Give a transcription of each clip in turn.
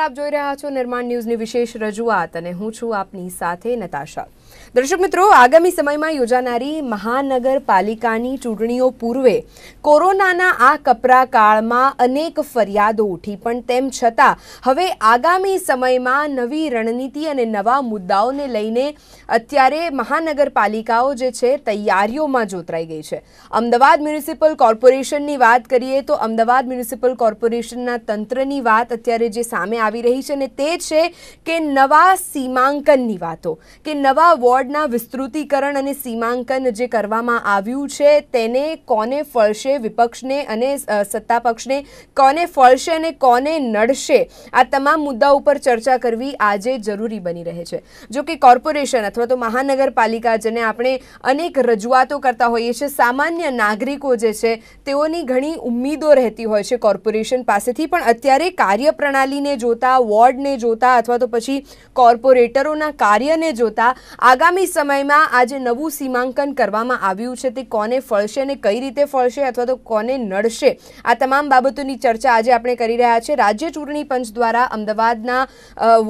નમસ્કાર આપ જોઈ રહ્યા છો નિર્માણ ન્યૂઝની વિશેષ રજૂઆત અને હું છું આપની સાથે નતાશા. દર્શક મિત્રો, આગામી સમયમાં યોજાનારી મહાનગરપાલિકાની ચૂંટણીઓ પૂર્વે કોરોનાના આ કપરા કાળમાં અનેક ફરિયાદો ઉઠી. પણ તેમ છતાં, હવે આગામી સમયમાં નવી રણનીતિ અને નવા મુદ્દાઓને લઈને અત્યારે મહાનગરપાલિકાઓ જે છે, તૈયારીઓમાં જોતરાઈ ગઈ છે. અમદાવાદ મ્યુનિસિપલ કોર્પોરેશનની વાત કરીએ તો અમદાવાદ મ્યુનિસિપલ કોર્પોરેશનના તંત્રની વાત અત્યારે જે સામે આવી રહી છે અને તે છે કે નવા સીમાંકનની વાતો, કે નવા વોર્ડના વિસ્તૃતીકરણ અને સીમાંકન જે કરવામાં આવ્યું છે, તેને કોને ફળશે વિપક્ષને અને સત્તા પક્ષને કોને ફળશે અને કોને નડશે? આ તમામ મુદ્દા ઉપર ચર્ચા કરવી આજે જરૂરી બની રહે છે. જો કે કોર્પોરેશન અથવા તો મહાનગરપાલિકા, જેને આપણે અનેક રજૂઆતો કરતા હોઈએ છીએ, સામાન્ય નાગરિકો જે છે, તેઓની ઘણી ઉમ્મીદો રહેતી હોય છે કોર્પોરેશન પાસેથી. પણ અત્યારે કાર્યપ્રણાલીને જોતા, વોર્ડને જોતા અથવા તો પછી કોર્પોરેટરોના કાર્યને જોતા આગામી સમયમાં આ જે નવું સીમાંકન કરવામાં આવ્યું છે તે કોને ફળશે અને કઈ રીતે ફળશે અથવા તો કોને નડશે? આ તમામ બાબતોની ચર્ચા આજે આપણે કરી રહ્યા છે રાજ્ય ચૂંટણી પંચ દ્વારા અમદાવાદના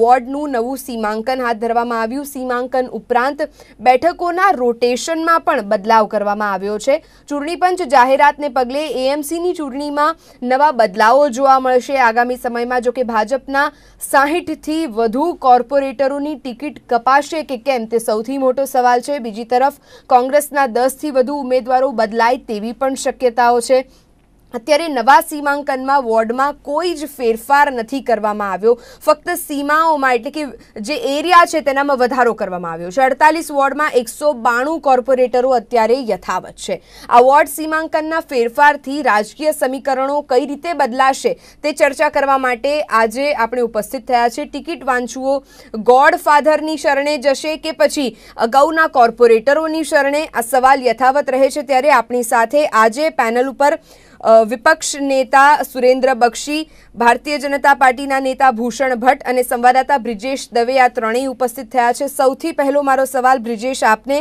વોર્ડનું નવું સીમાંકન હાથ ધરવામાં આવ્યું. સીમાંકન ઉપરાંત બેઠકોના રોટેશનમાં પણ બદલાવ કરવામાં આવ્યો છે. ચૂંટણી પંચ જાહેરાતને પગલે એએમસીની ચૂંટણીમાં નવા બદલાવો જોવા મળશે. આગામી સમયમાં જો કે ભાજપના સાહીઠથી વધુ કોર્પોરેટરોની ટિકિટ કપાશે કે કેમ તે સૌથી મોટો સવાલ છે. બીજી તરફ, કોંગ્રેસના દસથી વધુ ઉમેદવારો બદલાય તેવી પણ શક્યતાઓ છે. અત્યારે નવા સીમાંકનમાં વોર્ડમાં કોઈ જ ફેરફાર નથી કરવામાં આવ્યો. ફક્ત સીમાઓમાં એટલે કે જે એરિયા છે તેનામાં વધારો કરવામાં આવ્યો છે. અડતાલીસ વોર્ડમાં એકસો બાણું કોર્પોરેટરો અત્યારે યથાવત છે. આ વોર્ડ સીમાંકનના ફેરફારથી રાજકીય સમીકરણો કઈ રીતે બદલાશે તે ચર્ચા કરવા માટે આજે આપણે ઉપસ્થિત થયા છે. ટિકિટ વાંચુઓ ગોડ ફાધરની શરણે જશે કે પછી અગાઉના કોર્પોરેટરોની શરણે? આ સવાલ યથાવત રહે છે ત્યારે આપણી સાથે આજે પેનલ ઉપર વિપક્ષ નેતા સુરેન્દ્ર બક્ષી, ભારતીય જનતા પાર્ટીના નેતા ભૂષણ ભટ્ટ અને સંવાદદાતા બ્રિજેશ દવે આ ત્રણેય ઉપસ્થિત થયા છે. સૌથી પહેલો મારો સવાલ બ્રિજેશ આપને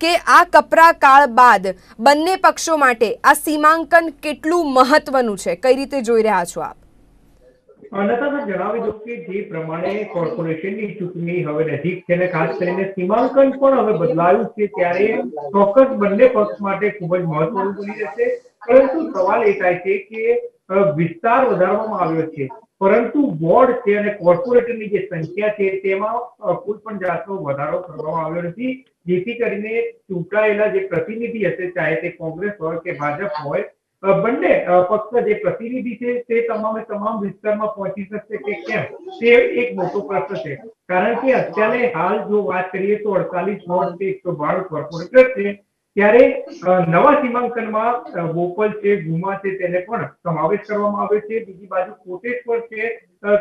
કે આ કપરા કાળ બાદ બંને પક્ષો માટે આ સીમાંકન કેટલું મહત્વનું છે? કઈ રીતે જોઈ રહ્યા છો આપ? જણાવી દઉં કે જે પ્રમાણે કોર્પોરેશનની ચૂંટણી હવે નજીક છે ખાસ કરીને સીમાંકન પણ હવે બદલાયું છે ત્યારે ચોક્કસ બંને પક્ષ માટે ખૂબ જ મહત્વનું બની રહેશે પરંતુ સવાલ એ થાય છે કે વિસ્તાર વધારવામાં આવ્યો છે. પરંતુ વોર્ડ છે અને કોર્પોરેટરની જે સંખ્યા છે, તેમાં કોઈ પણ જાતનો વધારો કરવામાં આવ્યો નથી. જેથી કરીને ચૂંટાયેલા જે પ્રતિનિધિ હશે, ચાહે તે કોંગ્રેસ હોય કે ભાજપ હોય બંને પક્ષ જે પ્રતિનિધિ છે, તે તમામે તમામ વિસ્તારમાં પહોંચી શકશે કે કેમ? તે એક મોટો પ્રશ્ન છે. કારણ કે અત્યારે હાલ જો વાત કરીએ તો અડતાલીસ વોર્ડ કે એકસો બાર કોર્પોરેટર છે. ત્યારે નવા સીમાંકનમાં બોપલ છે, ગુમા છે, તેને પણ સમાવેશ કરવામાં આવ્યો છે. બીજી બાજુ કોટેશ્વર છે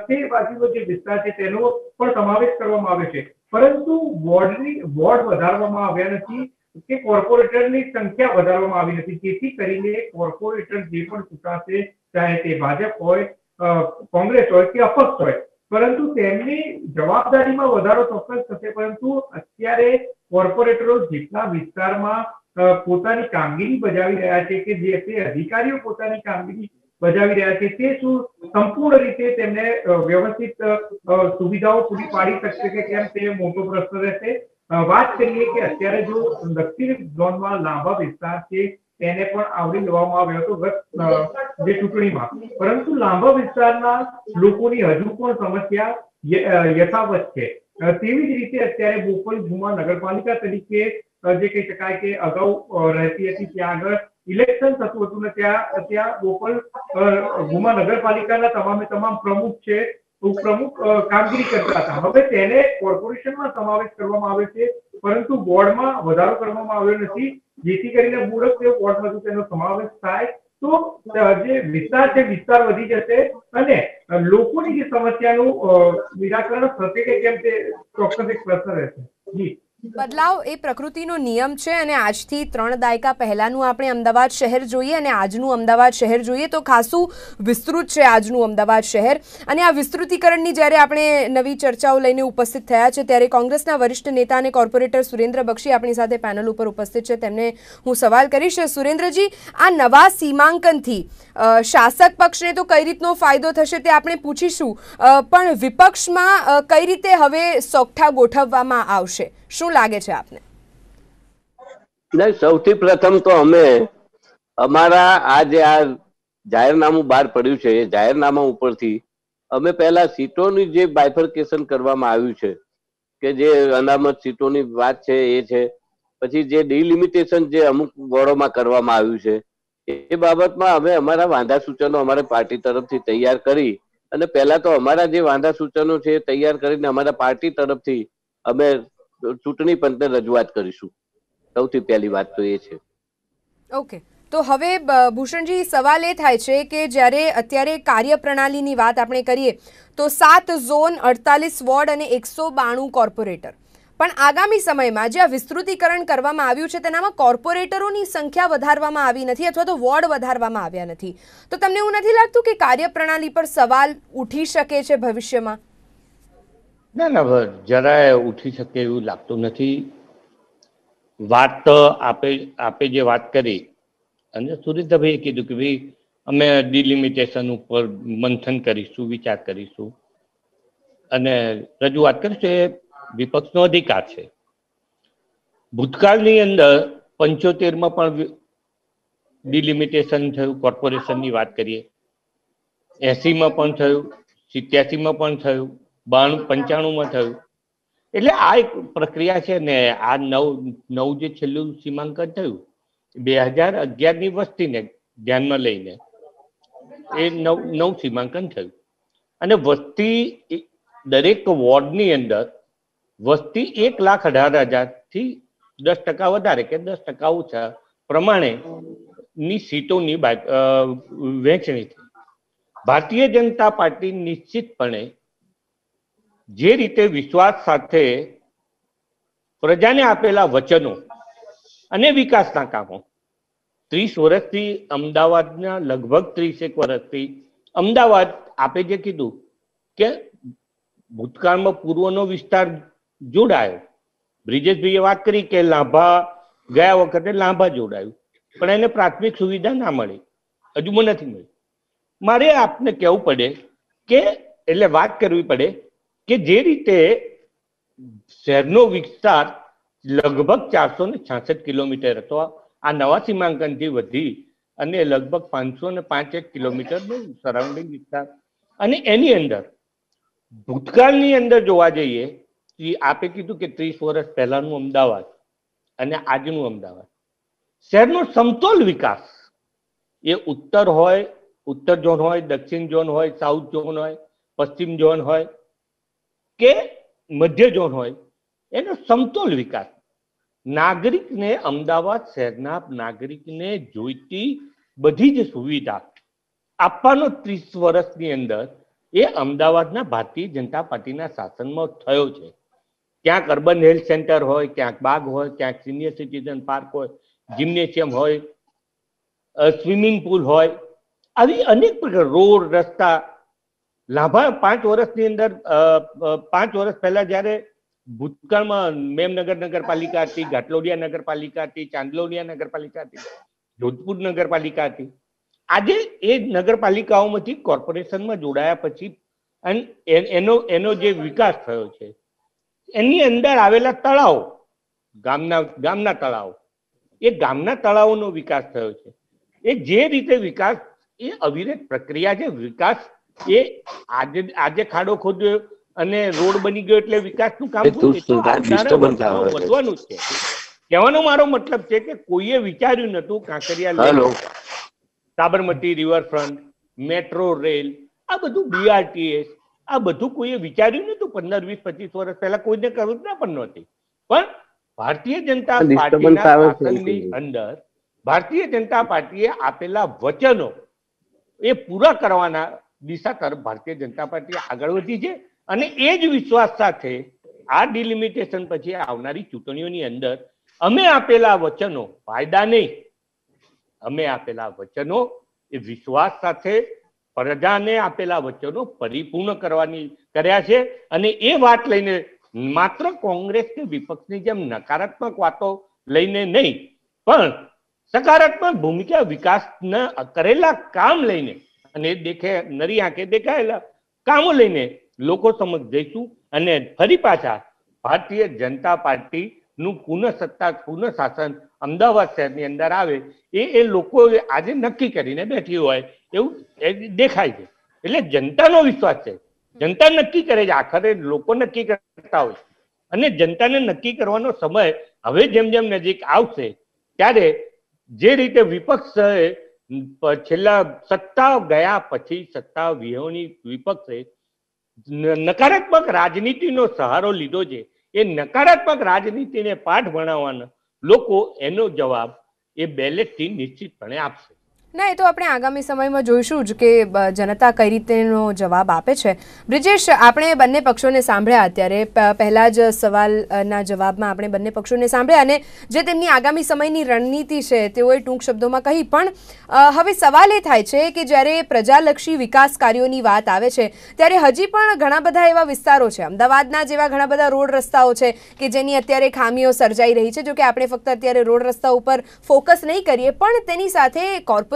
તે બાજુનો જે વિસ્તાર છે, તેનો પણ સમાવેશ કરવામાં આવ્યો છે. પરંતુ વોર્ડની, વોર્ડ વધારવામાં આવ્યા નથી કે કોર્પોરેટરની સંખ્યા વધારવામાં આવી નથી. જેથી કરીને કોર્પોરેટર જે પણ ચૂંટાશે, ચાહે તે ભાજપ હોય કોંગ્રેસ હોય કે અપક્ષ હોય, પરંતુ તેમની જવાબદારીમાં વધારો ચોક્કસ થશે. પરંતુ અત્યારે કોર્પોરેટરો જેટલા વિસ્તારમાં પોતાની કામગીરી બજાવી રહ્યા છે કે જે તે અધિકારીઓ પોતાની કામગીરી બજાવી રહ્યા છે, તે શું સંપૂર્ણ રીતે તેમને વ્યવસ્થિત સુવિધાઓ પૂરી પાડી શકશે કે કેમ તે મોટો પ્રશ્ન રહેશે? વાત કરીએ કે અત્યારે જો દક્ષિણ ઝોનમાં લાંબા વિસ્તાર છે, તેને પણ આવરી લેવામાં આવ્યો હતો ગત જે ચૂંટણીમાં. પરંતુ લાંબા વિસ્તારના લોકોની હજુ પણ સમસ્યા યથાવત છે. તેવી જ રીતે અત્યારે બોપલ ભૂમા નગરપાલિકા તરીકે જે કહી શકાય કે અગાઉ રહેતી હતી ત્યાં આગળ ઇલેક્શન થતું હતું ને ત્યાં ત્યાં બોપલ ગુમા નગરપાલિકાના તમામે તમામ પ્રમુખ છે પ્રમુખ કામગીરી કરતા હતા. હવે તેને કોર્પોરેશનમાં સમાવેશ કરવામાં આવે છે, પરંતુ બોર્ડમાં વધારો કરવામાં આવ્યો નથી. જેથી કરીને મૂળક જે બોર્ડમાં તેનો સમાવેશ થાય, તો જે વિસ્તાર છે, વિસ્તાર વધી જશે અને લોકોની જે સમસ્યાનું નિરાકરણ થશે કે કેમ તે ચોક્કસ એક પ્રશ્ન રહેશે. જી. બદલાવ એ પ્રકૃતિનો નિયમ છે અને આજથી ત્રણ દાયકા પહેલાનું આપણે અમદાવાદ શહેર જોઈએ અને આજનું અમદાવાદ શહેર જોઈએ તો ખાસું વિસ્તૃત છે આજનું અમદાવાદ શહેર. અને આ વિસ્તૃતીકરણની જ્યારે આપણે નવી ચર્ચાઓ લઈને ઉપસ્થિત થયા છે ત્યારે કોંગ્રેસના વરિષ્ઠ નેતા અને કોર્પોરેટર સુરેન્દ્ર બક્ષી આપણી સાથે પેનલ ઉપર ઉપસ્થિત છે. તેમને હું સવાલ કરીશ. સુરેન્દ્રજી, આ નવા સીમાંકનથી શાસક પક્ષને તો કઈ રીતનો ફાયદો થશે તે આપણે પૂછીશું. પણ વિપક્ષમાં કઈ રીતે હવે સોગઠા ગોઠવવામાં આવશે? શું લાગે છે આપને? નહીં, સૌથી પ્રથમ તો અમે, અમારા આ જે આ જાહેરનામું બહાર પડ્યું છે, એ જાહેરનામા ઉપરથી અમે પહેલા સીટોની જે બાયફર્કેશન કરવામાં આવ્યું છે, કે જે અનામત સીટોની વાત છે, એ છે. પછી જે ડિલિમિટેશન જે અમુક વોર્ડોમાં કરવામાં આવ્યું છે, એ બાબતમાં અમે અમારા વાંધા સૂચનો અમારે પાર્ટી તરફથી તૈયાર કરી અને પહેલા તો અમારા જે વાંધા સૂચનો છે એ તૈયાર કરીને અમારા પાર્ટી તરફથી અમે ચૂંટણી પંચને રજૂઆત કરીશું. સૌથી પહેલી વાત તો એ છે. ઓકે. તો હવે ભૂષણજી, સવાલ એ થાય છે કે જ્યારે અત્યારે કાર્યપ્રણાલીની વાત આપણે કરીએ, તો સાત ઝોન અડતાલીસ વોર્ડ અને એકસો બાણું કોર્પોરેટર. પણ આગામી સમયમાં જે આ વિસ્તૃતીકરણ કરવામાં આવ્યું છે, તેનામાં કોર્પોરેટરોની સંખ્યા વધારવામાં આવી નથી અથવા તો વોર્ડ વધારવામાં આવ્યા નથી. તો તમને એવું નથી લાગતું કે કાર્યપ્રણાલી પર સવાલ ઉઠી શકે છે ભવિષ્યમાં? ના ના જરાય ઉઠી શકે એવું લાગતું નથી. વાત તો આપે આપે જે વાત કરી, અને સુરેન્દ્રભાઈએ કીધું કે ભાઈ, અમે ડિલિમિટેશન ઉપર મંથન કરીશું, વિચાર કરીશું. અને રજૂઆત કરીશું, એ વિપક્ષનો અધિકાર છે. ભૂતકાળની અંદર પંચોતેરમાં પણ ડિલિમિટેશન થયું કોર્પોરેશનની વાત કરીએ. એસીમાં પણ થયું, સિત્યાસીમાં પણ થયું. બાણું પંચાણુંમાં થયું. એટલે આ એક પ્રક્રિયા છે ને, આ નવ નવ જે છેલ્લું સીમાંકન થયું, બે હજાર અગિયારની વસ્તીને ધ્યાનમાં લઈને એ નવ નવ સીમાંકન થયું. અને વસ્તી દરેક વોર્ડની અંદર વસ્તી એક લાખ અઢાર હજારથી દસ ટકા વધારે કે દસ ટકા ઓછા પ્રમાણે ની સીટોની વહેંચણી થઈ. ભારતીય જનતા પાર્ટી નિશ્ચિતપણે જે રીતે વિશ્વાસ સાથે પ્રજાને આપેલા વચનો અને વિકાસના કામો. ત્રીસ વર્ષથી અમદાવાદના લગભગ ત્રીસેક વર્ષથી અમદાવાદ આપે જે કીધું કે ભૂતકાળમાં પૂર્વનો વિસ્તાર જોડાયો. બ્રિજેશભાઈએ વાત કરી કે લાંભા ગયા વખતે લાંભા જોડાયું. પણ એને પ્રાથમિક સુવિધા ના મળી. હજુ મને નથી મળી. મારે આપને કહેવું પડે કે, એટલે વાત કરવી પડે કે જે રીતે શહેરનો વિસ્તાર લગભગ ચારસો ને છાસઠ કિલોમીટર હતો. આ નવા સીમાંકનથી વધી અને લગભગ પાંચસો ને પાંચેક કિલોમીટરનો સરાઉન્ડિંગ વિસ્તાર. અને એની અંદર ભૂતકાળની અંદર જોવા જઈએ આપે કીધું કે ત્રીસ વર્ષ પહેલાનું અમદાવાદ અને આજનું અમદાવાદ. શહેરનો સમતોલ વિકાસ એ ઉત્તર હોય, ઉત્તર ઝોન હોય, દક્ષિણ ઝોન હોય, સાઉથ ઝોન હોય, પશ્ચિમ ઝોન હોય કે મધ્ય ઝોન હોય, એનો સમતોલ વિકાસ. નાગરિકને અમદાવાદ શહેરના નાગરિકને જોઈતી બધી જ સુવિધા આપવાનો ત્રીસ વર્ષની અંદર એ અમદાવાદના ભારતીય જનતા પાર્ટીના શાસનમાં થયો છે. ક્યાંક અર્બન હેલ્થ સેન્ટર હોય, ક્યાંક બાગ હોય, ક્યાંક સિનિયર સિટીઝન પાર્ક હોય, જિમ્નેશિયમ હોય સ્વિમિંગ પુલ હોય, આવી અનેક પ્રકાર રોડ, રસ્તા લાંભા પાંચ વર્ષની અંદર પાંચ વર્ષ પહેલા જ્યારે ભૂતકાળમાં મેમનગર નગરપાલિકા હતી, ઘાટલોડિયા નગરપાલિકા હતી, ચાંદલોડિયા નગરપાલિકા હતી, જોધપુર નગરપાલિકા હતી, આજે એ નગરપાલિકાઓમાંથી કોર્પોરેશનમાં જોડાયા પછી અને એનો એનો જે વિકાસ થયો છે, એની અંદર આવેલા તળાવ, ગામના ગામના તળાવ, એ ગામના તળાવોનો વિકાસ થયો છે, એ જે રીતે વિકાસ, એ અવિરત પ્રક્રિયા છે વિકાસ એ આજે આજે ખાડો ખોદ્યો અને રોડ બની ગયો એટલે વિકાસનું કામ. વધવાનું છે. કહેવાનો મારો મતલબ છે કે કોઈએ વિચાર્યું નતું Kankaria Sabarmati riverfront metro rail આ બધું બીઆરટીએસ આ બધું કોઈએ વિચાર્યું નતું પંદર વીસ પચીસ વર્ષ પહેલા કોઈને કલ્પના પણ નહોતી. પણ ભારતીય જનતા પાર્ટીના શાસનની અંદર ભારતીય જનતા પાર્ટીએ આપેલા વચનો એ પૂરા કરવાના દિશા તરફ ભારતીય જનતા પાર્ટી આગળ વધી છે અને એ જ વિશ્વાસ સાથે આ ડિલિમિટેશન પછી આવનારી ચૂંટણીઓની અંદર અમે આપેલા વચનો, ફાયદા નહીં. અમે આપેલા વચનો એ વિશ્વાસ સાથે પ્રજાને આપેલા વચનો પરિપૂર્ણ કરવાની, કર્યા છે અને એ વાત લઈને માત્ર કોંગ્રેસ કે વિપક્ષની જેમ નકારાત્મક વાતો લઈને નહીં, પણ સકારાત્મક ભૂમિકા વિકાસના કરેલા કામ લઈને અને દેખે, નરી આંખે દેખાયેલા કામો લઈને લોકો સમક્ષ જઈશું અને ફરી પાછા ભારતીય જનતા પાર્ટી નું પુનઃ સત્તા પુનઃ શાસન અમદાવાદ શહેરની અંદર આવે, એ એ લોકો આજે નક્કી કરીને બેઠી હોય એવું દેખાય છે. એટલે જનતાનો વિશ્વાસ છે. જનતા નક્કી કરે છે. આખરે લોકો નક્કી કરતા હોય અને જનતાને નક્કી કરવાનો સમય હવે જેમ જેમ નજીક આવશે, ત્યારે જે રીતે વિપક્ષ છેલ્લા સત્તા ગયા પછી સત્તા વિહોણી વિપક્ષે નકારાત્મક રાજનીતિનો સહારો લીધો છે. એ નકારાત્મક રાજનીતિને પાઠ ભણાવવાના લોકો એનો જવાબ એ બેલેટથી નિશ્ચિતપણે આપશે. ના, એ તો આપણે આગામી સમયમાં જોઈશું જ કે જનતા કઈ રીતેનો જવાબ આપે છે. બ્રિજેશ, આપણે બંને પક્ષોને સાંભળ્યા અત્યારે. પહેલાં જ સવાલના જવાબમાં આપણે બંને પક્ષોને સાંભળ્યા અને જે તેમની આગામી સમયની રણનીતિ છે, તેઓએ ટૂંક શબ્દોમાં કહી પણ હવે સવાલ એ થાય છે કે જ્યારે પ્રજાલક્ષી વિકાસ કાર્યોની વાત આવે છે, ત્યારે હજી પણ ઘણા બધા એવા વિસ્તારો છે, અમદાવાદના જેવા ઘણા બધા રોડ રસ્તાઓ છે, કે જેની અત્યારે ખામીઓ સર્જાઈ રહી છે જો કે આપણે ફક્ત અત્યારે રોડ રસ્તા ઉપર ફોકસ નહીં કરીએ, પણ તેની સાથે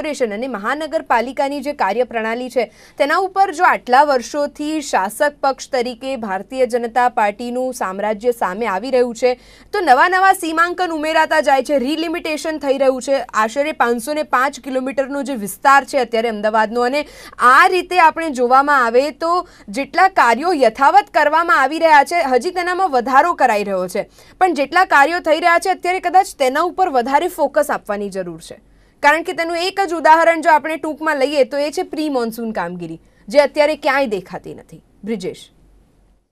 કોર્પોરેશન અને મહાનગરપાલિકાની જે કાર્યપ્રણાલી છે, તેના ઉપર જો આટલા વર્ષોથી શાસક પક્ષ તરીકે ભારતીય જનતા પાર્ટીનું સામ્રાજ્ય સામે આવી રહ્યું છે, તો નવા નવા સીમાંકન ઉમેરાતા જાય છે, રીલિમિટેશન થઈ રહ્યું છે. આશરે પાંચસો ને પાંચ કિલોમીટરનો જે વિસ્તાર છે અત્યારે અમદાવાદનો, અને આ રીતે આપણે જોવામાં આવે તો જેટલા કાર્યો યથાવત કરવામાં આવી રહ્યા છે, હજી તેનામાં વધારો કરાઈ રહ્યો છે. પણ જેટલા કાર્યો થઈ રહ્યા છે, અત્યારે કદાચ તેના ઉપર વધારે ફોકસ આપવાની જરૂર છે. કારણ કે તેનું એક જ ઉદાહરણ જો આપણે ટૂંકમાં લઈએ તો એ છે પ્રી મોન્સૂન કામગીરી, જે અત્યારે ક્યાંય દેખાતી નથી. બ્રિજેશ.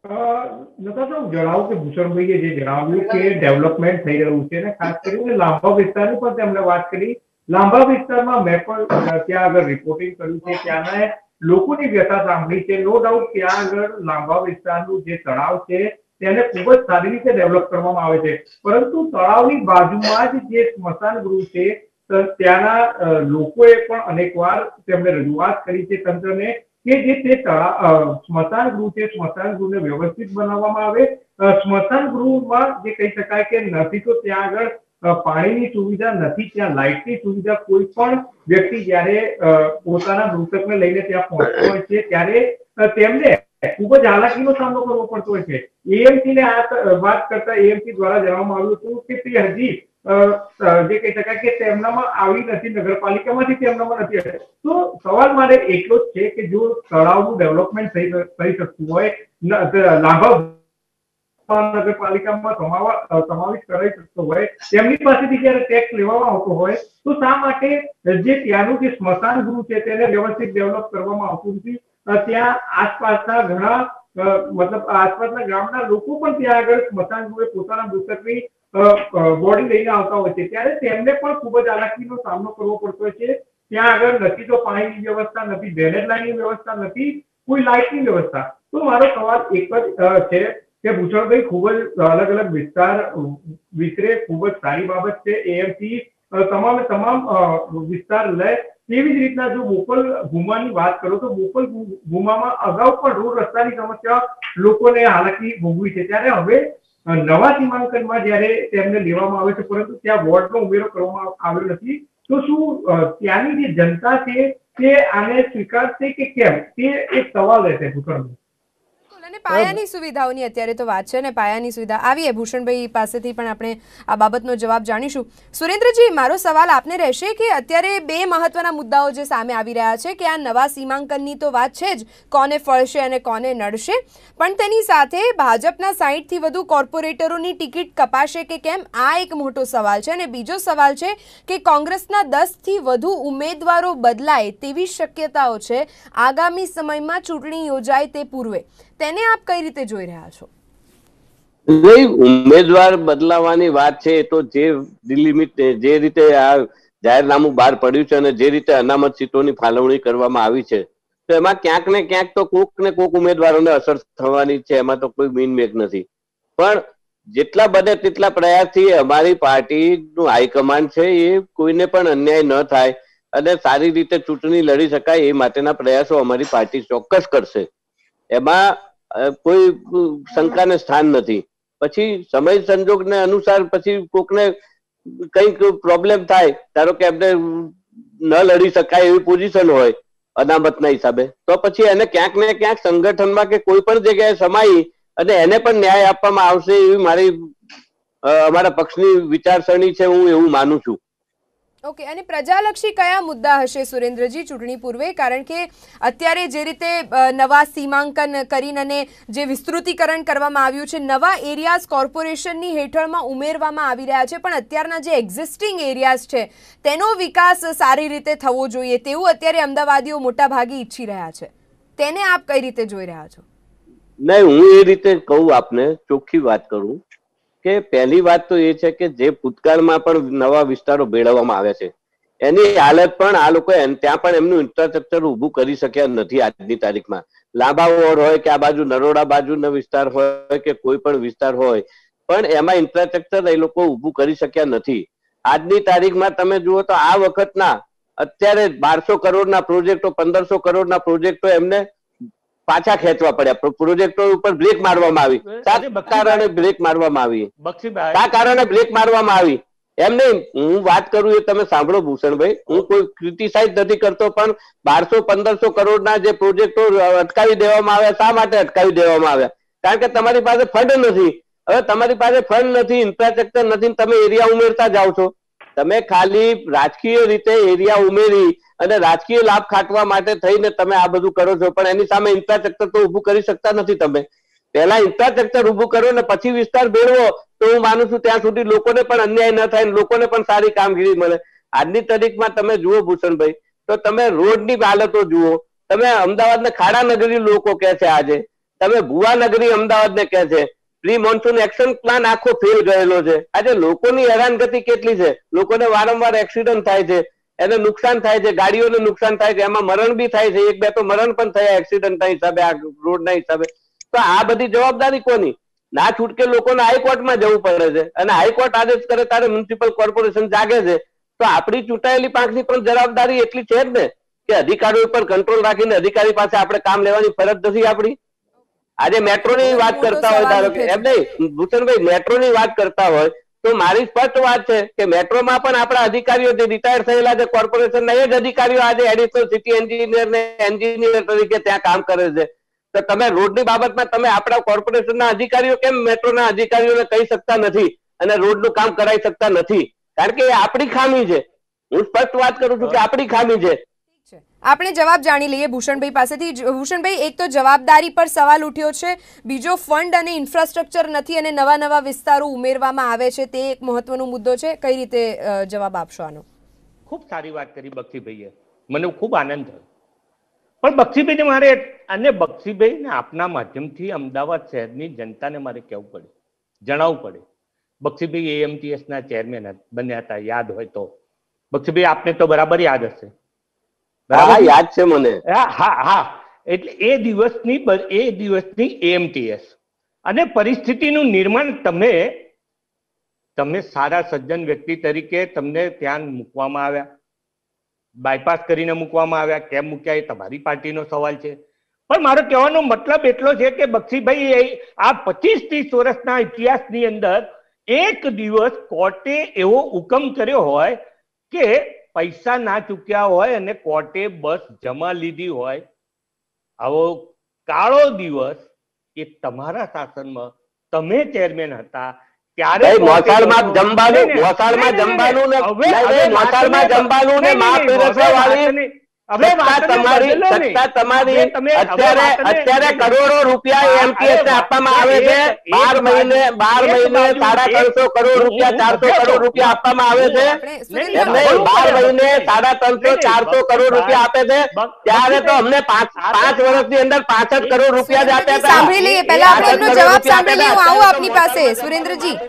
જણાવું કે ભૂષણભાઈએ જે જણાવ્યું કે ડેવલપમેન્ટ થઈ રહ્યું છે અને ખાસ કરીને લાંબા વિસ્તારની પણ તેમણે વાત કરી. લાંબા વિસ્તારમાં મેં પણ ત્યાં આગળ રિપોર્ટિંગ કર્યું છે. ત્યાંના લોકોની વ્યથા સાંભળી છે. નો ડાઉટ ત્યાં આગળ લાંબા વિસ્તારનું જે તળાવ છે, તેને ખૂબ જ સારી રીતે ડેવલપ કરવામાં આવે છે. પરંતુ તળાવની બાજુમાં જ જે સ્મશાન ગૃહ છે ત્યાંના લોકોએ પણ અનેકવાર તેમણે રજૂઆત કરી છે તંત્રને કે જે તે સ્મશાન ગૃહ છે, સ્મશાન ગૃહને વ્યવસ્થિત બનાવવામાં આવે. સ્મશાન ગૃહમાં જે કહી શકાય કે નથી તો ત્યાં આગળ પાણીની સુવિધા નથી, ત્યાં લાઇટની સુવિધા કોઈ પણ વ્યક્તિ જ્યારે પોતાના મૃતકને લઈને ત્યાં પહોંચતો હોય છે, ત્યારે તેમને ખૂબ જ હાલાકીનો સામનો કરવો પડતો હોય છે. એએમસી ને આ વાત કરતા એએમસી દ્વારા જણાવવામાં આવ્યું હતું કે તે હજી જે કહી શકાય કે તેમનામાં આવી નથી, નગરપાલિકામાંથી તેમનામાં નથી. તો સવાલ મારે એટલો જ છે કે જો તળાવનું ડેવલપમેન્ટ થઈ થઈ શકતું હોય લાંબા નગરપાલિકામાં સમાવા સમાવેશ કરાઈ શકતો હોય, તેમની પાસેથી જ્યારે ટેક્સ લેવામાં આવતો હોય, તો શા માટે જે ત્યાંનું જે સ્મશાન ગૃહ છે તેને વ્યવસ્થિત ડેવલપ કરવામાં આવતું નથી ત્યાં આસપાસના ઘણા મતલબ આસપાસના ગામના લોકો પણ ત્યાં આગળ સ્મશાન ગૃહે પોતાના મૃતકની બોડી લઈને આવતા હોય છે. ત્યારે તેમને પણ ખૂબ જ હાલાકીનો સામનો કરવો પડતો હોય છે. ત્યાં આગળ નથી તો પાણીની વ્યવસ્થા નથી, ડ્રેનેજ લાઈનની વ્યવસ્થા નથી, કોઈ લાઇટની વ્યવસ્થા. તો મારો સવાલ એક જ છે કે ભૂષણભાઈ ખૂબ જ અલગ અલગ વિસ્તાર વિતરે ખૂબ જ સારી બાબત છે. એએમસી તમામે તમામ વિસ્તાર લે તેવી જ રીતના જો બોપલ ગુમાની વાત કરો તો બોપલ ગુમામાં અગાઉ પણ રોડ રસ્તાની સમસ્યા લોકોને હાલાકી ભોગવી છે. ત્યારે હવે નવા સીમાંકનમાં જ્યારે તેમને લેવામાં આવે છે, પરંતુ ત્યાં વોર્ડનો ઉમેરો કરવામાં આવ્યો નથી, તો શું ત્યાંની જે જનતા છે તે આને સ્વીકારશે કે કેમ? તે એક સવાલ રહેશે ભૂષણભાઈ અને પાયાની સુવિધાઓની અત્યારે તો વાત છે ને પાયાની સુવિધા આવીએ ભૂષણભાઈ પાસેથી પણ આપણે આ બાબતનો જવાબ જાણીશું. સુરેન્દ્રજી મારો સવાલ આપને રહેશે કે અત્યારે બે મહત્વના મુદ્દાઓ જે સામે આવી રહ્યા છે કે આ નવા સીમાંકનની તો વાત છે જ કોને ફળશે અને કોને નડશે? પણ તેની સાથે ભાજપના સાહીઠથી વધુ કોર્પોરેટરોની ટિકિટ કપાશે કે કેમ? આ એક મોટો સવાલ છે. અને બીજો સવાલ છે કે કોંગ્રેસના દસથી વધુ ઉમેદવારો બદલાય તેવી શક્યતાઓ છે. આગામી સમયમાં ચૂંટણી યોજાય તે પૂર્વે. તેને આપ કઈ રીતે જોઈ રહ્યા છો? ઉમેદવાર બદલાવાની વાત છે તો જે ડિલિમિટ જે રીતે આ જાહેરનામું બહાર પડ્યું છે અને જે રીતે અનામત સીટોની ફાળવણી કરવામાં આવી છે, તો એમાં ક્યાંક ને ક્યાંક તો કોક ને કોક ઉમેદવારોને અસર થવાની છે, એમાં તો કોઈ મીન મેક નથી. પણ જેટલા બને તેટલા પ્રયાસથી અમારી પાર્ટીનું હાઈકમાન્ડ છે, એ કોઈને પણ અન્યાય ન થાય અને સારી રીતે ચૂંટણી લડી શકાય એ માટેના પ્રયાસો અમારી પાર્ટી ચોક્કસ કરશે. એમાં કોઈ શંકાને સ્થાન નથી. પછી સમય સંજોગને અનુસાર પછી કોકને કંઈક પ્રોબ્લેમ થાય, ધારો કે એમને ન લડી શકાય એવી પોઝિશન હોય, અનામતના હિસાબે. તો પછી એને ક્યાંક ને ક્યાંક સંગઠનમાં કે કોઈ પણ જગ્યાએ સમાઈ અને એને પણ ન્યાય આપવામાં આવશે એવી મારી અમારા પક્ષની વિચારસરણી છે, હું એવું માનું છું. ઓકે, અને પ્રજાલક્ષી કયા મુદ્દા હશે સુરેન્દ્રજી ચૂંટણી પૂર્વે? કારણ કે અત્યારે જે રીતે નવા સીમાંકન કરીને અને જે વિસ્તૃતીકરણ કરવામાં આવ્યું છે, નવા એરિયાઝ કોર્પોરેશનની હેઠળમાં ઉમેરવામાં આવી રહ્યા છે, પણ અત્યારના જે એક્ઝિસ્ટિંગ એરિયાઝ છે, તેનો વિકાસ સારી રીતે થવો જોઈએ તેવું અત્યારે અમદાવાદીઓ મોટા ભાગે ઈચ્છી રહ્યા છે. તેને આપ કઈ રીતે જોઈ રહ્યા છો? નહીં, હું એ રીતે કહું આપને, ચોખ્ખી વાત કરું. કે પહેલી વાત તો એ છે કે જે ભૂતકાળમાં પણ નવા વિસ્તારો ભેળવવામાં આવ્યા છે, એની હાલત પણ આ લોકો ત્યાં પણ એમનું ઇન્ફ્રાસ્ટ્રક્ચર ઊભું કરી શક્યા નથી આજની તારીખમાં. લાંબા વોર્ડ હોય કે આ બાજુ નરોડા બાજુનો વિસ્તાર હોય કે કોઈ પણ વિસ્તાર હોય, પણ એમાં ઇન્ફ્રાસ્ટ્રક્ચર એ લોકો ઊભું કરી શક્યા નથી. આજની તારીખમાં તમે જુઓ તો આ વખતના અત્યારે બારસો કરોડના પ્રોજેક્ટો પંદરસો કરોડના પ્રોજેક્ટો એમને પાછા ખેંચવા પડ્યા. પ્રોજેક્ટો ઉપર બ્રેક મારવામાં આવી. શા કારણે બ્રેક મારવામાં આવી. શા કારણે બ્રેક મારવામાં આવી? એમ નહીં. હું વાત કરું એ તમે સાંભળો ભૂષણભાઈ. હું કોઈ ક્રિટિસાઇઝ નથી કરતો પણ બારસો પંદરસો કરોડના જે પ્રોજેક્ટો અટકાવી દેવામાં આવ્યા શા માટે અટકાવી દેવામાં આવ્યા? કારણ કે તમારી પાસે ફંડ નથી. હવે તમારી પાસે ફંડ નથી ઇન્ફ્રાસ્ટ્રક્ચર નથી તમે એરિયા ઉમેરતા જાઓ છો. તમે ખાલી રાજકીય રીતે એરિયા ઉમેરી અને રાજકીય લાભ ખાટવા માટે થઈને તમે આ બધું કરો છો, પણ એની સામે ઇન્ફ્રાસ્ટ્રક્ચર તો ઊભું કરી શકતા નથી તમે. પહેલા ઇન્ફ્રાસ્ટ્રક્ચર ઊભું કરો ને પછી વિસ્તાર ભેળવો તો હું માનું છું ત્યાં સુધી લોકોને પણ અન્યાય ન થાય લોકોને પણ સારી કામગીરી મળે. આજની તારીખમાં તમે જુઓ ભૂષણભાઈ, તો તમે રોડની હાલતો જુઓ. તમે અમદાવાદને ખાડા નગરી લોકો કહે છે આજે. તમે ભુવા નગરી અમદાવાદને કહે છે. પ્રી મોન્સૂન એક્શન પ્લાન આખો ફેલ ગયેલો છે. આજે લોકોની હેરાનગતિ કેટલી છે? લોકોને વારંવાર એક્સિડન્ટ થાય છે. એને નુકસાન થાય છે ગાડીઓને નુકસાન થાય છે એમાં મરણ બી થાય છે એક બે તો મરણ પણ થયા એક્સિડન્ટના હિસાબે આ રોડના હિસાબે. તો આ બધી જવાબદારી કોની? ના છૂટકે લોકોને હાઈકોર્ટમાં જવું પડે છે અને હાઈકોર્ટ આદેશ કરે ત્યારે મ્યુનિસિપલ કોર્પોરેશન જાગે છે. તો આપણી ચૂંટાયેલી પાંખની પણ જવાબદારી એટલી છે જ ને કે અધિકારીઓ ઉપર કંટ્રોલ રાખીને અધિકારી પાસે આપણે કામ લેવાની ફરજ નથી આપણી. આજે મેટ્રોની વાત કરતા હોય ધારો કે. એમ નહીં ભૂષણભાઈ મેટ્રોની વાત કરતા હોય તો મારી સ્પષ્ટ વાત છે કે મેટ્રોમાં પણ આપણા અધિકારીઓ જે રિટાયર થયેલા છે કોર્પોરેશનના એ જ અધિકારીઓ આજે એડિશનલ સિટી એન્જિનિયર ને એન્જિનિયર તરીકે ત્યાં કામ કરે છે. તો તમે રોડની બાબતમાં તમે આપણા કોર્પોરેશનના અધિકારીઓ કેમ મેટ્રોના અધિકારીઓને કહી શકતા નથી અને રોડનું કામ કરાવી શકતા નથી? કારણ કે એ આપણી ખામી છે. હું સ્પષ્ટ વાત કરું છું કે આપણી ખામી છે. આપણે જવાબ જાણી લઈએ ભૂષણભાઈ પાસેથી. ભૂષણભાઈ, એક તો જવાબદારી પર સવાલ ઉઠ્યો છે. બીજો, ફંડ અને ઇન્ફ્રાસ્ટ્રક્ચર નથી અને નવા નવા વિસ્તારો ઉમેરવામાં આવે છે તે એક મહત્વનો મુદ્દો છે. કઈ રીતે જવાબ આપશો આનો? ખૂબ સારી વાત કરી બક્ષીભાઈએ. મને ખૂબ આનંદ થયો. પણ બક્ષીભાઈને મારે અને બક્ષીભાઈને આપના માધ્યમથી અમદાવાદ શહેરની જનતાને મારે કહેવું પડે જણાવવું પડે બક્ષીભાઈ એએમટીએસ ના ચેરમેન બન્યા હતા, યાદ હોય તો. બક્ષીભાઈ, આપને તો બરાબર યાદ હશે. બરાબર યાદ છે મને. હા હા એટલે એ દિવસની એ દિવસની એમટીએસ અને પરિસ્થિતિનું નિર્માણ તમે તમે સારા સજ્જન વ્યક્તિ તરીકે તમને ત્યાં મૂકવામાં આવ્યા. બાયપાસ કરીને મૂકવામાં આવ્યા. કેમ મૂક્યા એ તમારી પાર્ટીનો સવાલ છે. પણ મારો કહેવાનો મતલબ એટલો છે કે બક્ષીભાઈ આ પચીસ ત્રીસ વર્ષના ઇતિહાસની અંદર એક દિવસ કોર્ટે એવો હુકમ કર્યો હોય કે પૈસા ના ચૂક્યા હોય અને કોર્ટે બસ જમા લીધી હોય આવો કાળો દિવસ એ તમારા શાસનમાં તમે ચેરમેન હતા ત્યારે મોસાળમાં જમવાનું- મોસાળમાં જમવાનું ને- મોસાળમાં જમવાનું ને મા વાળી તમારી સત્તા તમારી અત્યારે અત્યારે કરોડો રૂપિયા અરે ને આપવામાં આવે છે. એક- એક બાર મહિને બાર મહિને સાડા ત્રણસો કરોડ રૂપિયા ચારસો કરોડ રૂપિયા આપવામાં આવે છે. આપણે નહીં, સુરેન્દ્ર એમને બાર મહિને સાડા ત્રણસો નહીં, નહીં, ચારસો કરોડ રૂપિયા આપે છે. ત્યારે તો અમને પાંચ પાંચ વર્ષની અંદર પાસઠ કરોડ રૂપિયા જ આપ્યા હતા. સાંભળી લઈએ. પહેલા આપણે એમનો જવાબ સાંભળી લઈએ. હું આવું આપની પાસે સુરેન્દ્રજી.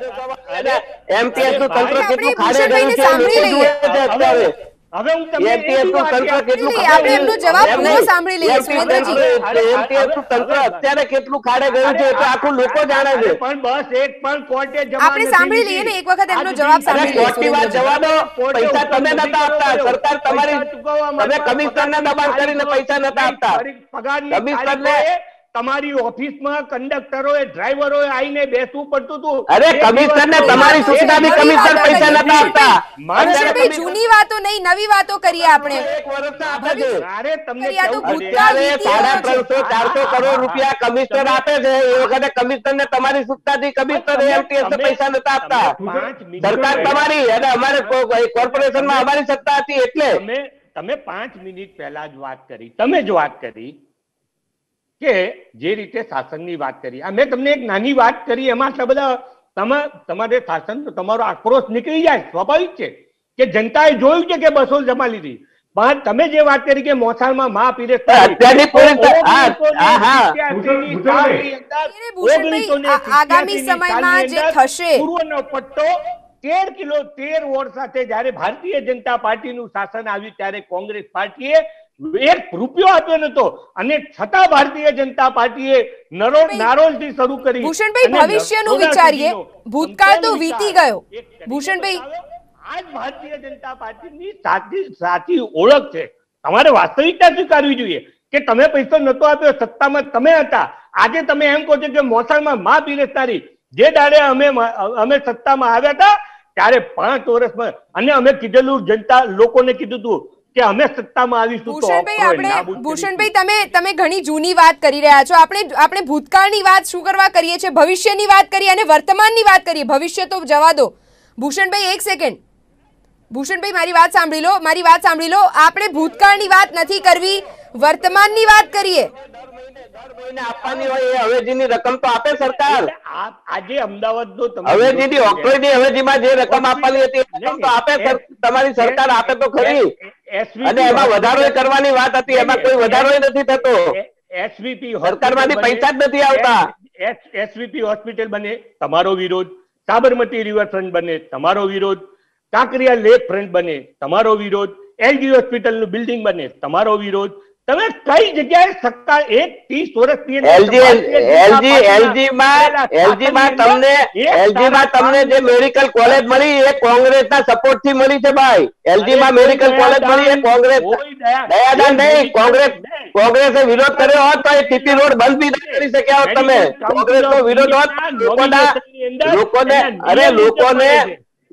એમપીએસનું તંત્ર કેટલું ખાડે ગયું સાંભળી લઈએ. છે અત્યારે? હવે હું તમને નું કેટલું આપણે ગયું? એમનો જવાબ ન સાંભળી લઈએ, સુરેન્દ્રજી. નું તંત્ર અત્યારે કેટલું ખાડે ગયું છે તો આખું લોકો જાણે છે. પણ બસ એક પણ કોર્ટે જવાબ આપણે સાંભળી લઈએ ને, એક વખત એમનો જવાબ સાંભળી લઈએ, કોર્ટની વાત જવા દો. પૈસા તમે નતા આપતા. સરકાર તમારી તમે કમિશનરને દબાણ કરીને પૈસા નતા આપતા. પગારની કમિશનરને- તારીખોએ તમારી ઓફિસમાં કંડક્ટરોએ ડ્રાઈવરોએ આવીને બેસવું પડતું હતું અરે કમિશનરને તમારી સુવિધા વાતો કમિશનર પૈસા નતા આપતા. જૂની વાતો નહીં નવી વાતો કરીએ આપણે. એક વર્ષ આપે છે. અરે તમને અત્યારે વીતી સાડા ગયો છે. ત્રણસો ચારસો કરોડ રૂપિયા કમિશનર આપે છે. એ વખતે કમિશન ને તમારી સૂચનાથી કમિશનર એમટીએસ ને પૈસા નતા આપતા. સરકાર તમારી અને અમારે કોર્પોરેશનમાં અમારી સત્તા હતી એટલે. તમે તમે પાંચ મિનિટ પહેલા જ વાત કરી. તમે જ વાત કરી. કે જે રીતે શાસનની વાત કરી આ મેં તમને એક નાની વાત કરી એમાં આટલા બધા તમે તમારે શાસન તમારો આક્રોશ નીકળી જાય સ્વાભાવિક છે કે જનતાએ જોયું છે કે બસો જમા લીધી પણ તમે જે વાત કરી કે મોસાળમાં મા પીરે અત્યારની પોલીસ- હા, હા, હા. ભૂષણભાઈ, આ- આગામી સમયમાં જે થશે. પૂર્વનો પટ્ટો તેર કિલો તેર વોટ સાથે જયારે ભારતીય જનતા પાર્ટીનું શાસન આવ્યું ત્યારે કોંગ્રેસ પાર્ટીએ એક રૂપિયો આપ્યો નતો અને છતાં ભારતીય જનતા પાર્ટીએ નરો નારોલથી શરૂ કરી ભૂષણભાઈ, ભવિષ્યનું વિચારીએ. ભૂતકાળ તો વીતી ગયો. ભૂષણભાઈ, આજ ભારતીય જનતા પાર્ટીની સાચી સાચી ઓળખ છે. તમારે વાસ્તવિકતા સ્વીકારવી જોઈએ કે તમે પૈસો નતો આપ્યો સત્તામાં તમે હતા. આજે તમે એમ કહો છો કે મોસાળમાં મા પીરસનારી જે દાડે અમે અમે સત્તામાં આવ્યા હતા ત્યારે પાંચ વર્ષમાં અને અમે કીધેલું જનતા લોકોને કીધું હતું કે અમે સત્તામાં આવીશું ભૂષણભાઈ આપણે ભૂષણભાઈ તમે તમે ઘણી જૂની વાત કરી રહ્યા છો. આપણે આપણે ભૂતકાળની વાત શું કરવા કરીએ છીએ? ભવિષ્યની વાત કરીએ અને વર્તમાનની વાત કરીએ? ભવિષ્ય તો જવા દો. ભૂષણભાઈ એક સેકન્ડ ભૂષણભાઈ મારી વાત સાંભળી લો. મારી વાત સાંભળી લો. આપણે ભૂતકાળની વાત નથી કરવી. વર્તમાનની વાત કરીએ દર મહિને દર મહિને આપવાની હોય એ હવેજીની રકમ તો આપે સરકાર. આજે અમદાવાદનો હવેજીની ઓક્ટોબરની હવેજીમાં જે રકમ આપવાની હતી રકમ તો આપે તમારી સરકાર આપે તો ખરી. અને એમાં વધારો કરવાની વાત હતી એમાં કોઈ વધારો નથી થતો. એસવીપી સરકારમાંથી પૈસા જ નથી આવતા. એસવીપી હોસ્પિટલ બને તમારો વિરોધ. સાબરમતી રિવરફ્રન્ટ બને તમારો વિરોધ. કાંકરિયા લેક ફ્રન્ટ બને તમારો વિરોધ. એલજી હોસ્પિટલનું બિલ્ડિંગ બને તમારો વિરોધ. તમે કઈ જગ્યાએ સત્તા એક ત્રીસ વર્ષની એલજી એલજી એલજી માં એલજી માં તમને એલજી માં તમને જે મેડિકલ કોલેજ મળી એ કોંગ્રેસના સપોર્ટથી મળી છે ભાઈ. એલજી માં મેડિકલ કોલેજ મળી એ કોંગ્રેસ દયાદાન નહીં કોંગ્રેસ કોંગ્રેસે વિરોધ કર્યો હોત તો એ ટીપી રોડ બંધ બી ના કરી શક્યા હોત તમે. કોંગ્રેસ નો વિરોધ હોત લોકોના લોકોને અરે લોકોને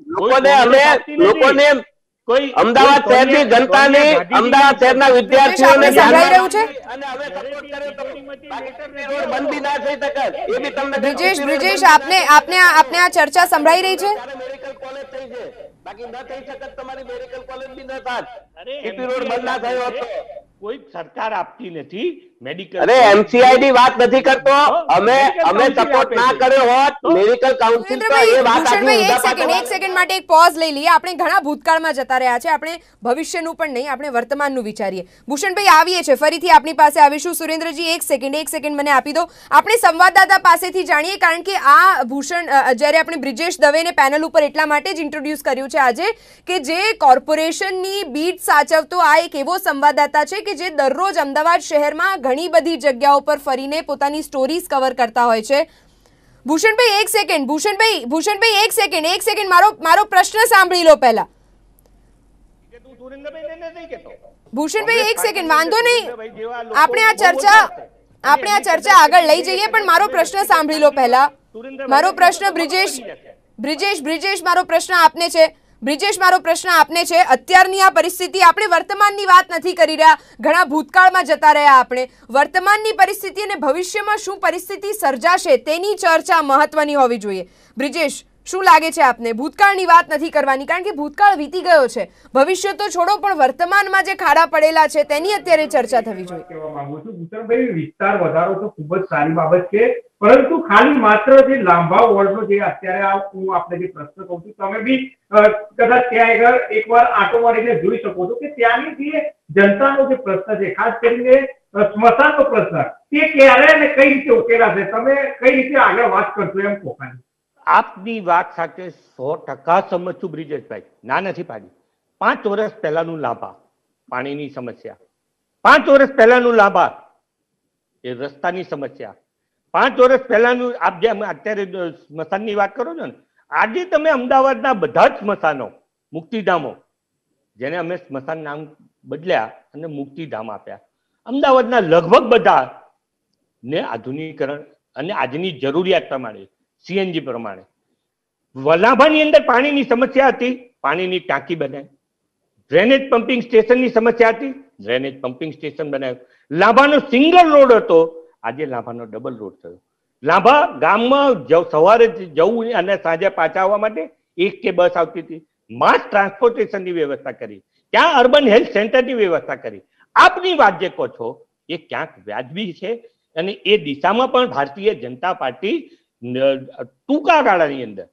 લોકોને અમે લોકોને કોઈ અમદાવાદ શહેરની જનતાને અમદાવાદ શહેરના વિદ્યાર્થીઓને સમજાઈ સંભળાઈ રહ્યું છે? અને હવે સપોર્ટ કરે તો બંધ ના થઈ શકે. એ બી તમને બ્રિજેશ બ્રિજેશ આપને આપને આપને આ ચર્ચા સંભળાઈ રહી છે? મેડિકલ કોલેજ થઈ છે. બાકી ન થઈ શકત તમારી મેડિકલ કોલેજ બી ન થાત. અરે રોડ બંધ ના થયો હતો. કોઈ સરકાર આપતી નથી. મેડિકલ અરે એમસીઆઈ ની વાત નથી કરતો. અમે અમે સપોર્ટ ના કર્યો હોત મેડિકલ કાઉન્સિલ તો એ વાત આપણે એક સેકન્ડ એક સેકન્ડ માટે એક પોઝ લઈ લઈએ. આપણે ઘણા ભૂતકાળમાં જતા રહ્યા છે. આપણે ભવિષ્યનું પણ નહીં આપણે વર્તમાનનું વિચારીએ. ભૂષણભાઈ આવીએ છે ફરીથી આપની પાસે આવીશું. સુરેન્દ્રજી એક સેકન્ડ એક સેકન્ડ મને આપી દો. આપણે સંવાદદાતા પાસેથી જાણીએ કારણ કે આ ભૂષણ જ્યારે આપણે બ્રિજેશ દવેને પેનલ ઉપર એટલા માટે જ ઇન્ટ્રોડ્યુસ કર્યું છે આજે કે જે કોર્પોરેશનની બીટ સાચવતો આ એક એવો સંવાદદાતા છે કે જે દરરોજ અમદાવાદ શહેરમાં ઘણી બધી જગ્યાઓ પર ફરીને પોતાની સ્ટોરીઝ કવર કરતા હોય છે. ભૂષણભાઈ, એક સેકન્ડ ભૂષણભાઈ ભૂષણભાઈ, એક સેકન્ડ એક સેકન્ડ મારો મારો પ્રશ્ન સાંભળી લો પહેલા. ભૂષણભાઈ, એક સેકન્ડ વાંધો નહીં. આપણે આ ચર્ચા, આપણે આ ચર્ચા આગળ લઈ જઈએ, પણ મારો પ્રશ્ન સાંભળી લો પહેલા. મારો પ્રશ્ન બ્રિજેશ બ્રિજેશ બ્રિજેશ, મારો પ્રશ્ન આપને છે. બ્રિજેશ, મારો પ્રશ્ન આપને છે. અત્યારની આ પરિસ્થિતિ આપણે વર્તમાનની વાત નથી કરી રહ્યા. ઘણા ભૂતકાળમાં જતા રહ્યા આપણે. વર્તમાનની પરિસ્થિતિ અને ભવિષ્યમાં શું પરિસ્થિતિ સર્જાશે તેની ચર્ચા મહત્વની હોવી જોઈએ. બ્રિજેશ, શું લાગે છે આપને? ભૂતકાળની વાત નથી કરવાની, કારણ કે ભૂતકાળ વીતી ગયો છે. ભવિષ્ય તો છોડો, પણ વર્તમાનમાં જે ખાડા પડેલા છે તેની અત્યારે ચર્ચા થવી જોઈએ. વિસ્તાર વધારો તો ખૂબ જ સારી બાબત છે. પરંતુ ખાલી માત્ર જે લાંબા વોર્ડનો જે અત્યારે હું આપણે જે પ્રશ્ન કહું છું, તમે બી કદાચ ત્યાં આગળ એકવાર આંટો મારીને જોઈ શકો છો કે ત્યાંની જે જનતાનો જે પ્રશ્ન છે, ખાસ કરીને સ્મશાનનો પ્રશ્ન, તે ક્યારે અને કઈ રીતે ઉકેલાશે? તમે કઈ રીતે આગળ વાત કરશો એમ કહો આપની વાત સાથે સો ટકા સમજ છું, બ્રિજેશભાઈ. ના નથી પાડી. પાંચ વર્ષ પહેલાનું લાભા પાણીની સમસ્યા. પાંચ વર્ષ પહેલાનું લાભા એ રસ્તાની સમસ્યા. પાંચ વર્ષ પહેલાનું આપ જેમ અત્યારે સ્મશાનની વાત કરો છો ને, આજે તમે અમદાવાદના બધા જ સ્મશાનો, મુક્તિધામો, જેને અમે સ્મશાન નામ બદલ્યા અને મુક્તિધામ આપ્યા. અમદાવાદના લગભગ બધા ને આધુનિકરણ અને આજની જરૂરિયાત પ્રમાણે, સીએનજી પ્રમાણે. વલાભાની અંદર પાણીની સમસ્યા હતી, પાણીની ટાંકી બનાવી ડ્રેનેજ પમ્પિંગ સ્ટેશનની સમસ્યા હતી, ડ્રેનેજ પમ્પિંગ સ્ટેશન બનાવ્યું લાભાનો સિંગલ રોડ હતો આજે લાંભાનો ડબલ રોડ થયો. લાંભા ગામમાં સવારે જવું અને સાંજે પાછા આવવા માટે એક કે બસ આવતી હતી. માસ ટ્રાન્સપોર્ટેશનની વ્યવસ્થા કરી. ત્યાં અર્બન હેલ્થ સેન્ટરની વ્યવસ્થા કરી. આપની વાત જે કહો છો એ ક્યાંક વ્યાજબી છે અને એ દિશામાં પણ ભારતીય જનતા પાર્ટી ટૂંકા ગાળાની અંદર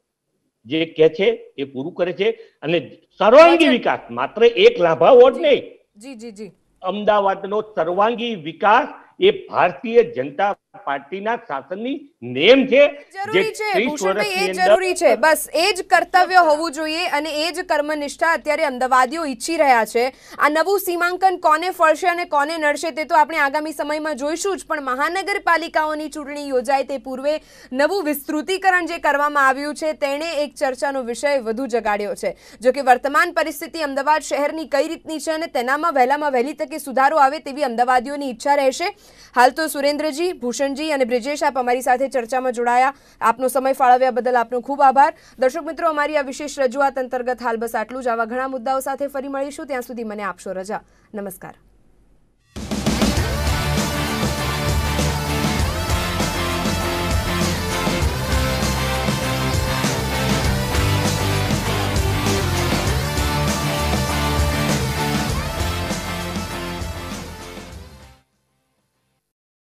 જે કે છે એ પૂરું કરે છે અને સર્વાંગી વિકાસ માત્ર એક લાભા વોટ નહીં. જી જી જી. અમદાવાદનો સર્વાંગી વિકાસ એ ભારતીય જનતા પાર્ટીના શાસનની નેમ છે જરૂરી છે ભૂષણભાઈ એ જરૂરી છે. બસ એ જ કર્તવ્ય હોવું જોઈએ અને એ જ કર્મનિષ્ઠા અત્યારે અમદાવાદીઓ ઈચ્છી રહ્યા છે. આ નવું સીમાંકન કોને ફળશે અને કોને નડશે તે તો આપણે આગામી સમયમાં જોઈશું જ પણ મહાનગરપાલિકાઓની ચૂંટણી યોજાય તે પૂર્વે નવું વિસ્તૃતીકરણ જે કરવામાં આવ્યું છે તેણે એક ચર્ચાનો વિષય વધુ જગાડ્યો છે. જો કે વર્તમાન પરિસ્થિતિ અમદાવાદ શહેરની કઈ રીતની છે અને તેનામાં વહેલામાં વહેલી તકે સુધારો આવે તેવી અમદાવાદીઓની ઈચ્છા રહેશે. હાલ તો સુરેન્દ્રજી ભૂષણજી અને બ્રિજેશ, આપ અમારી સાથે ચર્ચામાં જોડાયા. આપનો સમય ફાળવ્યા બદલ આપનો ખૂબ આભાર. દર્શક મિત્રો, અમારી આ વિશેષ રજૂઆત અંતર્ગત હાલ બસ આટલું જ. આવા ઘણા મુદ્દાઓ સાથે ફરી મળીશું. ત્યાં સુધી મને આપશો રજા. નમસ્કાર.